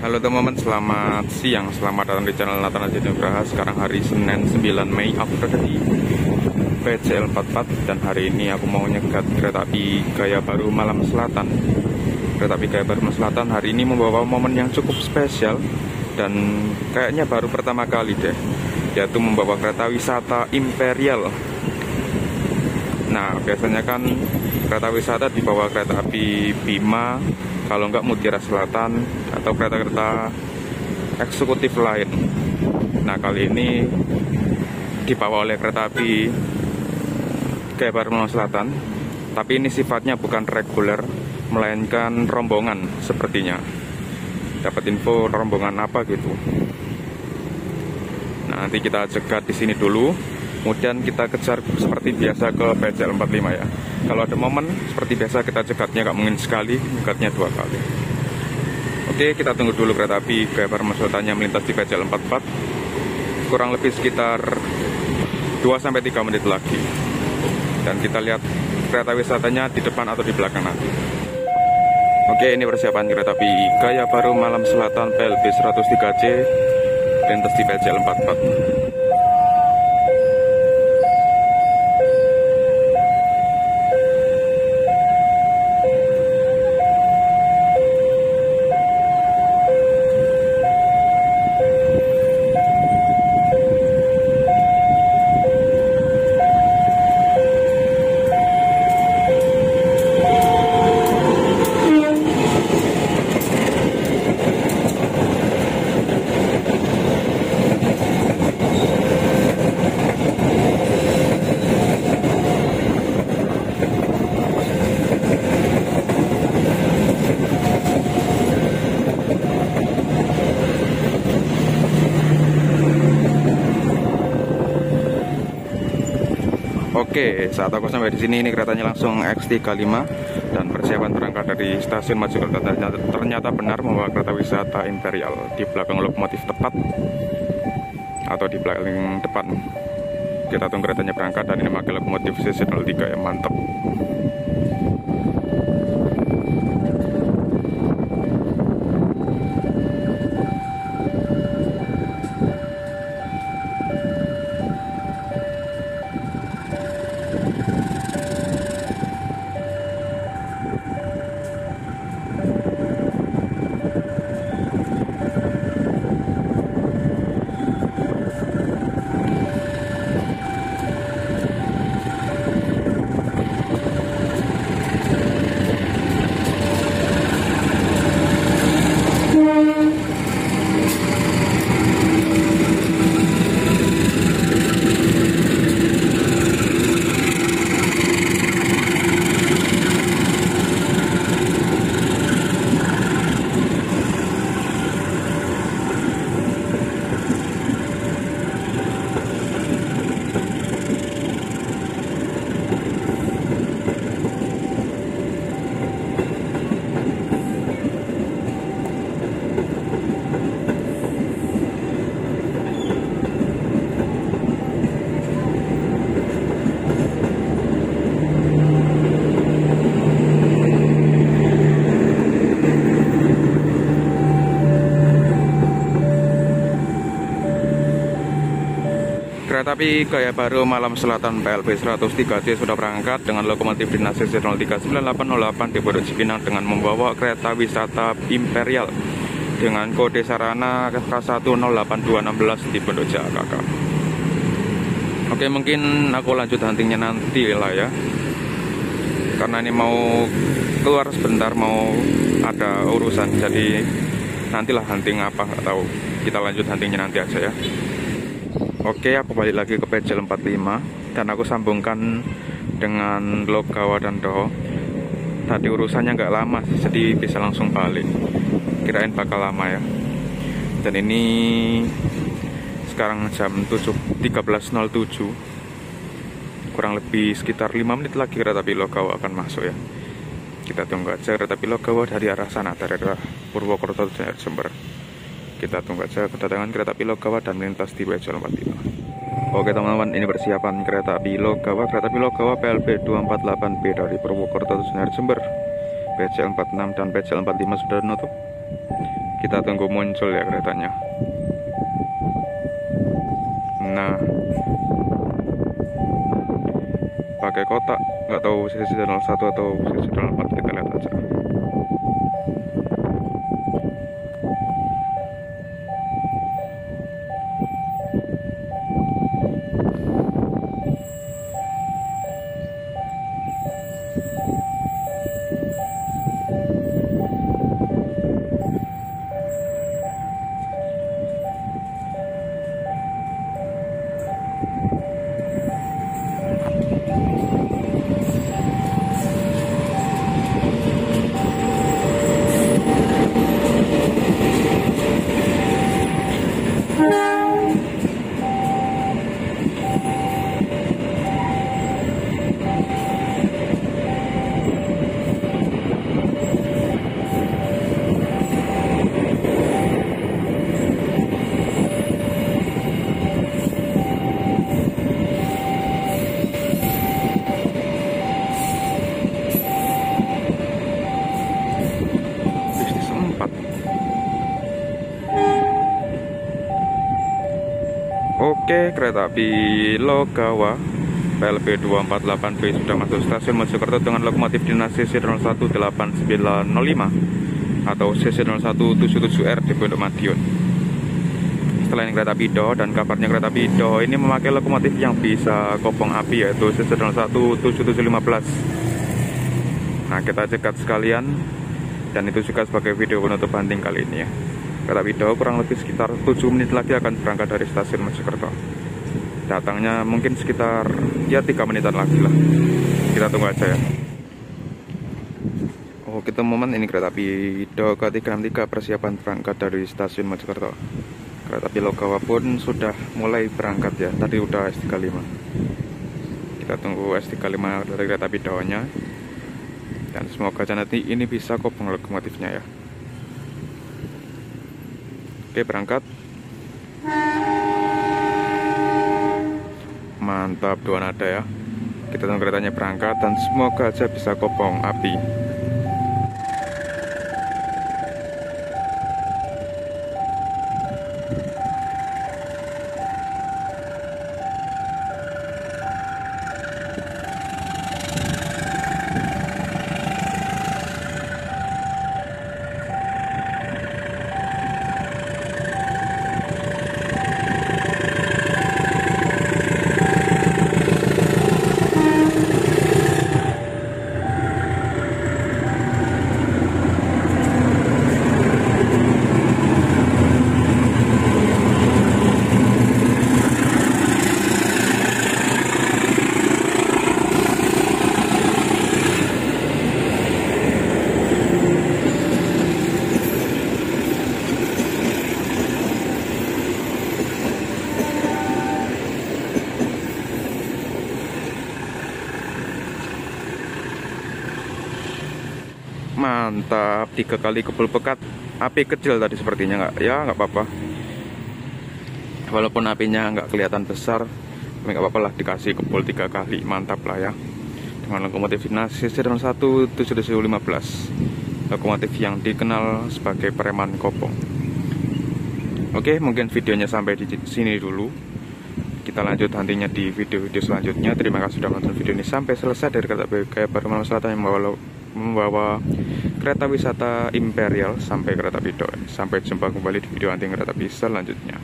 Halo teman-teman, selamat siang. Selamat datang di channel Nathan Aja Nugraha. Sekarang hari Senin 9 Mei, aku berada di PCL 44 dan hari ini aku mau nyegat kereta api gaya baru Malam Selatan. Kereta api gaya baru Malam Selatan hari ini membawa momen yang cukup spesial dan kayaknya baru pertama kali deh, yaitu membawa kereta wisata Imperial. Nah, biasanya kan kereta wisata dibawa kereta api Bima kalau enggak Mutiara Selatan atau kereta-kereta eksekutif lain. Nah kali ini dibawa oleh kereta api Gaya Selatan, tapi ini sifatnya bukan reguler, melainkan rombongan sepertinya. Dapat info rombongan apa gitu. Nah, nanti kita cegat di sini dulu, kemudian kita kejar seperti biasa ke PCL 45 ya. Kalau ada momen seperti biasa kita cegatnya nggak mungkin sekali, cegatnya dua kali. Oke, kita tunggu dulu kereta api kayak Sultannya melintas di PCL 44. Kurang lebih sekitar 2 sampai 3 menit lagi. Dan kita lihat kereta wisatanya di depan atau di belakang nanti. Oke, ini persiapan kereta api Gaya Baru Malam Selatan PLB 103C lintas di PCL 44. Oke, saat aku sampai di sini ini keretanya langsung X35 dan persiapan berangkat dari stasiun Mojokerto ternyata, ternyata benar membawa kereta wisata Imperial di belakang lokomotif tepat atau di belakang depan. Kita tunggu keretanya berangkat dan ini memakai lokomotif CC03 yang mantap. Kereta api Gaya Baru Malam Selatan PLB 103C sudah berangkat dengan lokomotif dinas CC 039808 di Pondok Cipinang dengan membawa kereta wisata Imperial dengan kode sarana K1082616 di Pondok Jakarta. Oke, mungkin aku lanjut huntingnya nanti lah ya. Karena ini mau keluar sebentar mau ada urusan jadi nantilah hunting apa atau kita lanjut huntingnya nanti aja ya. Oke, aku balik lagi ke PCL 45 dan aku sambungkan dengan Logawa dan Doho. Tadi urusannya nggak lama jadi bisa langsung balik. Kirain bakal lama ya. Dan ini sekarang jam 13.07 kurang lebih sekitar 5 menit lagi kereta api Logawa akan masuk ya kita tunggu aja kereta api Logawa dari arah sana dari arah Purwokerto dan Jember kita tunggu aja kedatangan kereta api Logawa dan melintas di Wajol 45 Oke teman-teman ini persiapan kereta api Logawa kereta api Logawa PLB 248B dari Purwokerto Senar Jember. PCL 46 dan PCL 45 sudah nutup kita tunggu muncul ya keretanya. Nah. Pakai kotak nggak tahu sesi 01 atau sesi 04 Oke, kereta api Logawa PLB 248B sudah masuk stasiun Mojokerto dengan lokomotif dinas CC018905 atau CC0177R di Pondok Madiun. Selain kereta api Do dan kabarnya kereta api Do ini memakai lokomotif yang bisa kopong api yaitu CC017715. Nah, kita cegat sekalian dan itu juga sebagai video penutup banting kali ini ya kereta Daho kurang lebih sekitar 7 menit lagi akan berangkat dari stasiun Mojokerto. Datangnya mungkin sekitar ya 3 menitan lagi lah. Kita tunggu aja ya. Oh kita momen ini kereta api Daho K363 persiapan berangkat dari stasiun Mojokerto. Kereta api Logawa pun sudah mulai berangkat ya. Tadi udah S35 kita tunggu S35 dari kereta api Daho nya dan semoga aja nanti ini bisa kopong lokomotifnya ya oke berangkat. Mantap dua nada ya. Kita tunggu keretanya berangkat dan semoga aja bisa kopong api mantap tiga kali kebul pekat api kecil tadi sepertinya nggak? Ya nggak apa-apa. Walaupun apinya nggak kelihatan besar tapi nggak apa-apa lah dikasih kebul tiga kali mantap lah ya. Dengan lokomotif dinas CC 1715 lokomotif yang dikenal sebagai pereman kopong. Oke mungkin videonya sampai di sini dulu. Kita lanjut nantinya di video-video selanjutnya. Terima kasih sudah menonton video ini sampai selesai. Dari kata kayak Malam Selatan yang membawa membawa kereta wisata imperial sampai kereta api Sampai jumpa kembali di video anti kereta api selanjutnya.